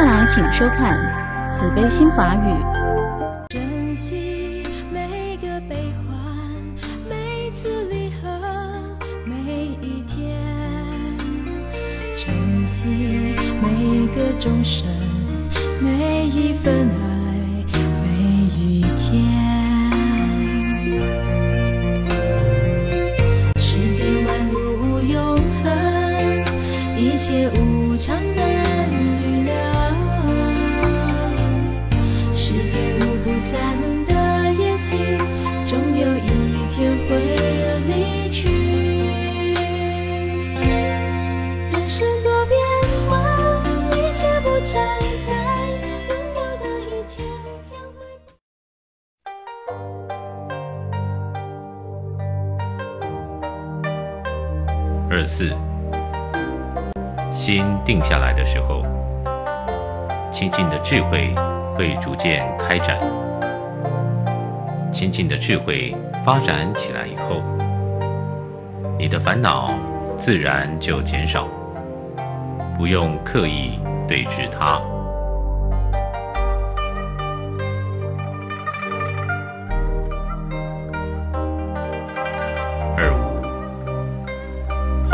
下来，请收看《慈悲心法语》。珍惜每个悲欢，每次离合，每一天；珍惜每个终身，每一份爱，二四，心定下来的时候，清净的智慧会逐渐开展。清净的智慧发展起来以后，你的烦恼自然就减少，不用刻意对治它。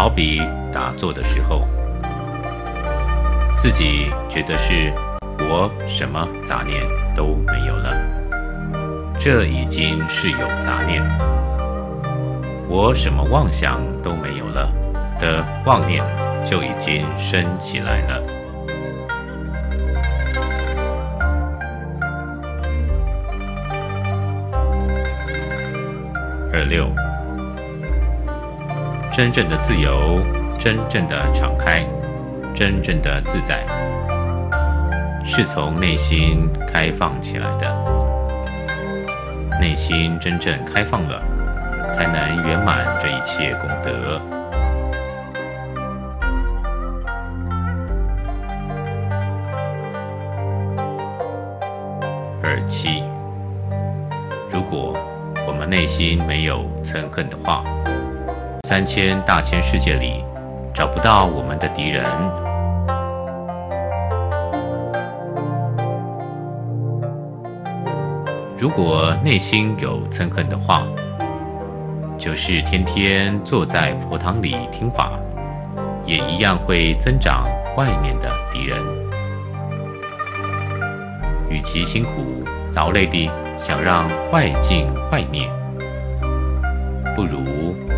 好比打坐的时候，自己觉得是我什么杂念都没有了，这已经是有杂念；我什么妄想都没有了的妄念就已经升起来了。二六。真正的自由，真正的敞开，真正的自在，是从内心开放起来的。内心真正开放了，才能圆满这一切功德。二七，如果我们内心没有憎恨的话，三千大千世界里，找不到我们的敌人。如果内心有憎恨的话，就是天天坐在佛堂里听法，也一样会增长外面的敌人。与其辛苦劳累地想让外境坏灭，不如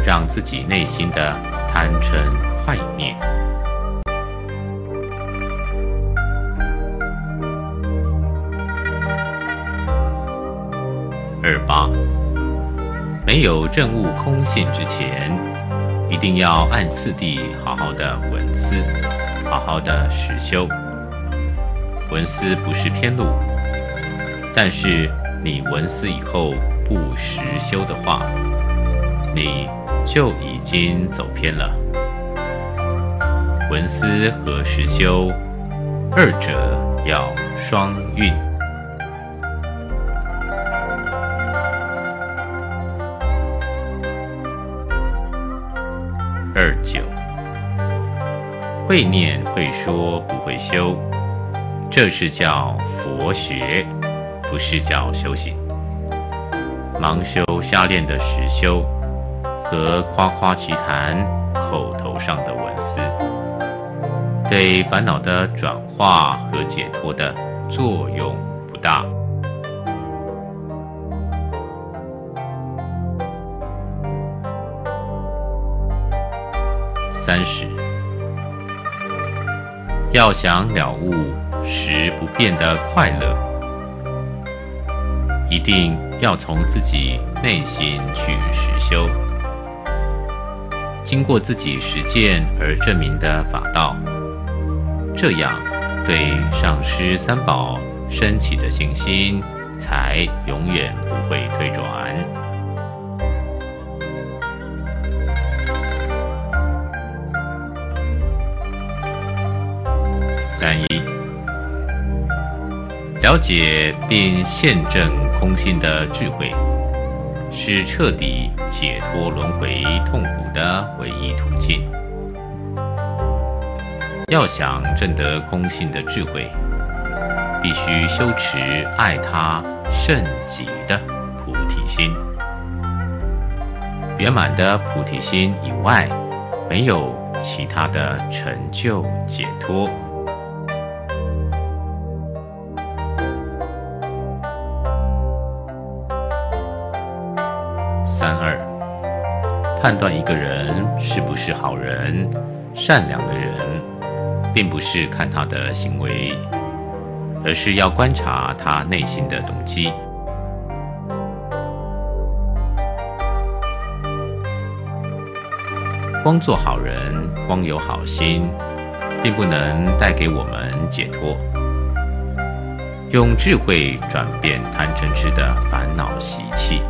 让自己内心的贪嗔坏念。二八，没有证悟空性之前，一定要按次第好好的闻思，好好的实修。闻思不是偏路，但是你闻思以后不实修的话，你就已经走偏了。闻思和实修，二者要双运。二九，会念会说不会修，这是叫佛学，不是叫修行。盲修瞎练的实修。和夸夸其谈、口头上的文思，对烦恼的转化和解脱的作用不大。三十，要想了悟时不变的快乐，一定要从自己内心去实修。经过自己实践而证明的法道，这样对上师三宝升起的信心，才永远不会退转。三一，了解并现证空性的智慧。是彻底解脱轮回痛苦的唯一途径。要想证得空性的智慧，必须修持爱他甚己的菩提心。圆满的菩提心以外，没有其他的成就解脱。判断一个人是不是好人、善良的人，并不是看他的行为，而是要观察他内心的动机。光做好人，光有好心，并不能带给我们解脱。用智慧转变贪嗔痴的烦恼习气。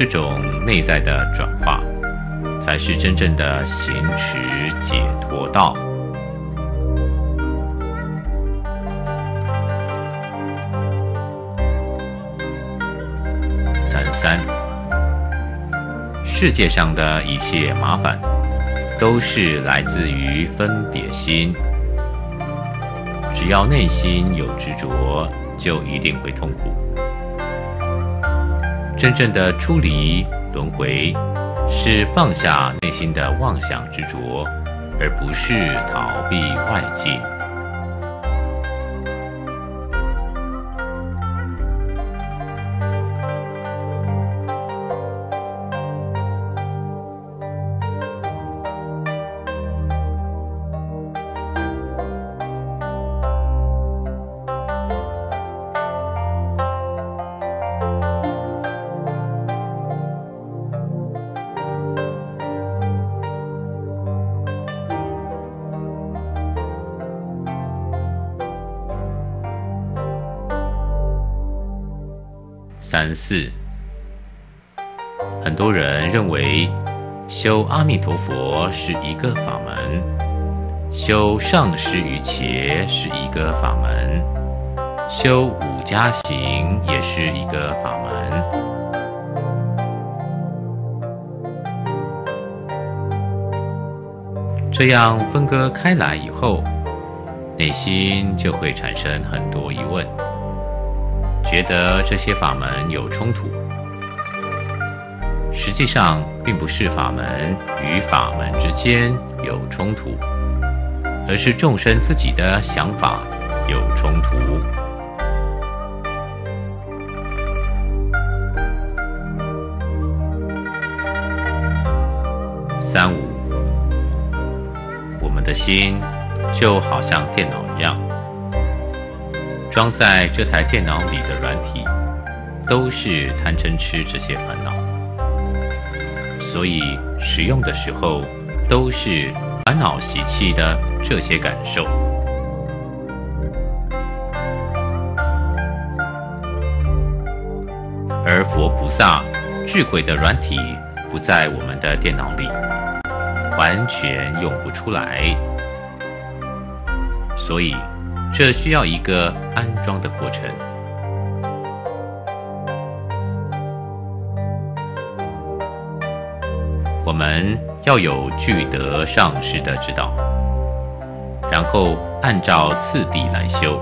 这种内在的转化，才是真正的行持解脱道。三三，世界上的一切麻烦，都是来自于分别心。只要内心有执着，就一定会痛苦。真正的出离轮回，是放下内心的妄想执着，而不是逃避外界。三四，很多人认为修阿弥陀佛是一个法门，修上师瑜伽是一个法门，修五加行也是一个法门。这样分割开来以后，内心就会产生很多疑问。觉得这些法门有冲突，实际上并不是法门与法门之间有冲突，而是众生自己的想法有冲突。三五，我们的心就好像电脑。装在这台电脑里的软体，都是贪嗔痴这些烦恼，所以使用的时候都是烦恼习气的这些感受。而佛菩萨智慧的软体不在我们的电脑里，完全用不出来，所以。这需要一个安装的过程。我们要有具德上师的指导，然后按照次第来修。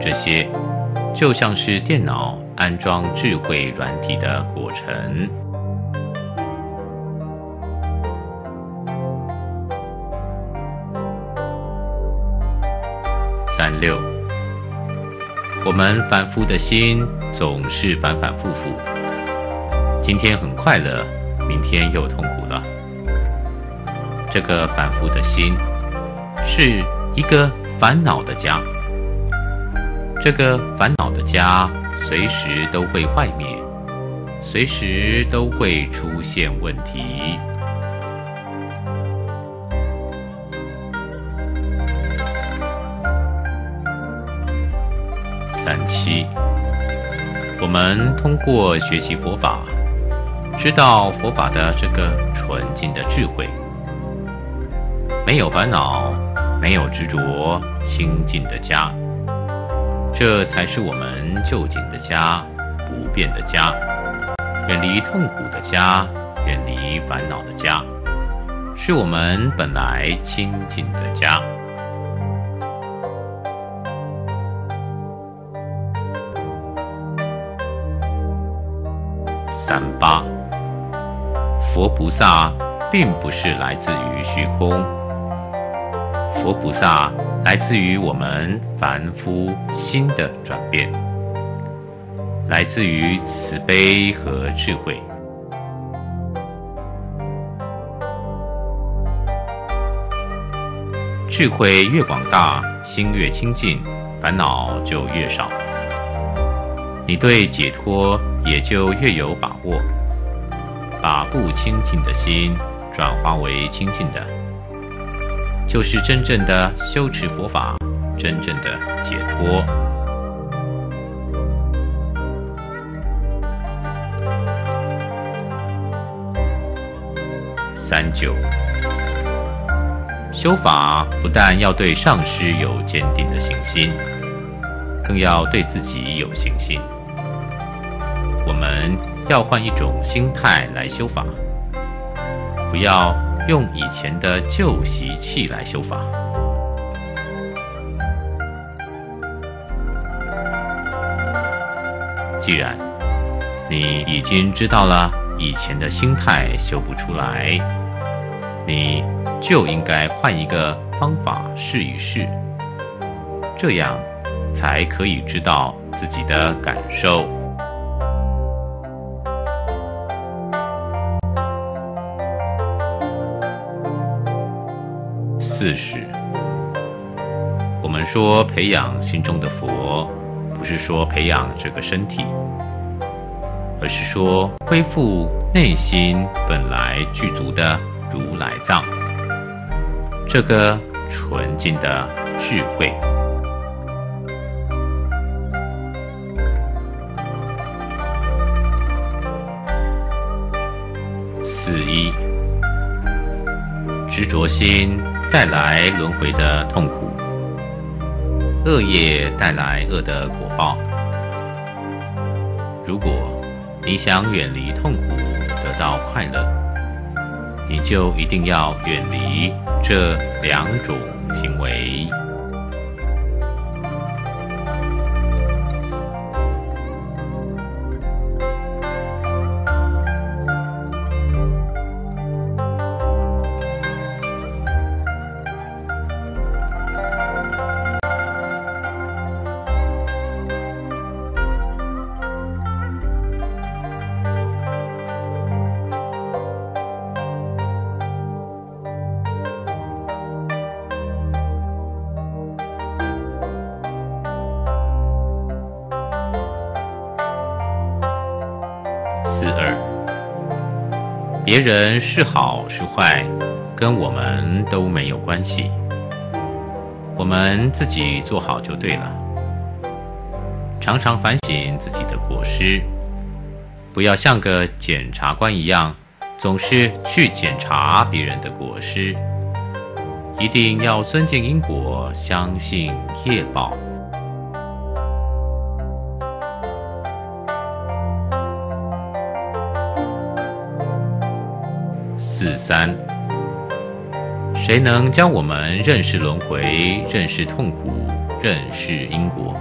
这些就像是电脑安装智慧软体的过程。六，我们反复的心总是反反复复，今天很快乐，明天又痛苦了。这个反复的心是一个烦恼的家，这个烦恼的家随时都会坏灭，随时都会出现问题。三七，我们通过学习佛法，知道佛法的这个纯净的智慧，没有烦恼，没有执着，清净的家，这才是我们就近的家，不变的家，远离痛苦的家，远离烦恼的家，是我们本来清净的家。三八。佛菩萨并不是来自于虚空，佛菩萨来自于我们凡夫心的转变，来自于慈悲和智慧。智慧越广大，心越清净，烦恼就越少，你对解脱也就越有把握。把不清净的心转化为清净的，就是真正的修持佛法，真正的解脱。三九，修法不但要对上师有坚定的信心，更要对自己有信心。我们。要换一种心态来修法，不要用以前的旧习气来修法。既然你已经知道了以前的心态修不出来，你就应该换一个方法试一试，这样才可以知道自己的感受。四是，我们说培养心中的佛，不是说培养这个身体，而是说恢复内心本来具足的如来藏，这个纯净的智慧。四一，执着心。带来轮回的痛苦，恶业带来恶的果报。如果你想远离痛苦，得到快乐，你就一定要远离这两种行为。别人是好是坏，跟我们都没有关系。我们自己做好就对了。常常反省自己的过失，不要像个检察官一样，总是去检查别人的过失。一定要尊敬因果，相信业报。四三，谁能教我们认识轮回、认识痛苦、认识因果？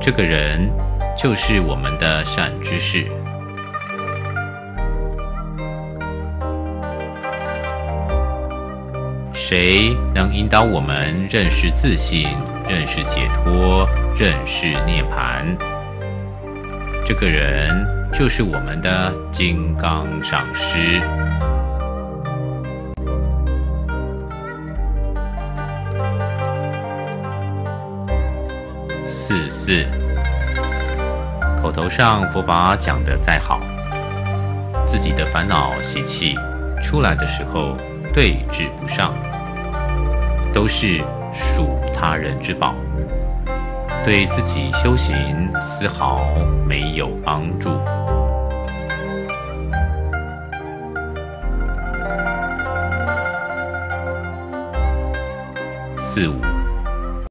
这个人就是我们的善知识。谁能引导我们认识自信、认识解脱、认识涅槃？这个人。就是我们的金刚上师。四四，口头上佛法讲的再好，自己的烦恼习气出来的时候对治不上，都是属他人之宝。对自己修行丝毫没有帮助。四五，